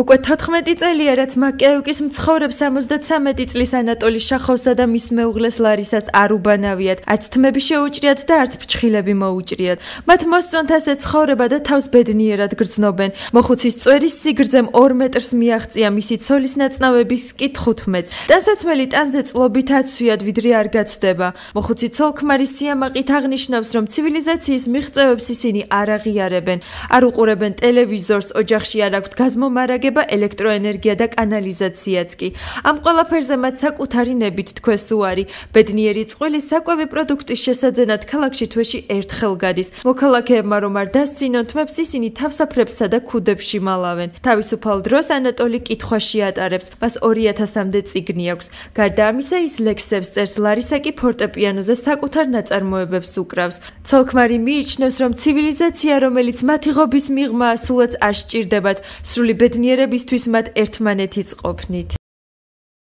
უკვე 14 წელია რაც მაკეევკის მცხოვრებს 73 წლის ანატოლი შახოვსა და მის მეუღლეს ლარისას არ უბანავიათ. არც თმები შეუჭრიათ და არც ფრჩხილები მოუჭრიათ. მათ მოსწონთ ასე ცხოვრება და თავს ბედნიერად გრძნობენ. მოხუცის წვერის სიგრძემ 2 მეტრს მიაღწია მისი ცოლის ნაწნავების კი 15-ს დასაცმელი ტანზე წლობით აცვიად ვიდრე არ გაცდება. მოხუცი ცოლქმარის სიამაყით აღნიშნავს რომ ცივილიზაციის მიღწევებს ისინი არ აღიარებენ. არ უყურებენ ტელევიზორს ოჯახში არ აქვთ გაზმომარაგება შედგება ელექტროენერგია და კანალიზაციაც კი. ამ ყველაფერზე მათ საკუთარი ნებით თქვეს უარი. ბედნიერი წყვილი საკვები პროდუქტის შესაძენად ქალაქში თვეში ერთხელ გადის. მოქალაქეებმა რომ არ დასცინონ თმებს ისინი თავსაფრებსა და ქუდებში მალავენ. თავისუფალ დროს ანატოლი კითხვაში ატარებს. მას 2000-მდე წიგნი აქვს. გარდა ამისა ის ლექსებს წერს, ლარისა კი ფორტეპიანოზე საკუთარ ნაწარმოებებს უკრავს. ცოლქმარი მიიჩნევს, რომ ცივილიზაცია, რომელიც მათი ღობის მიღმა სულაც არ სჭირდებათ, სრული ბედნიერი ბედნიერებისთვის მათ ერთმანეთიც ყოფნით.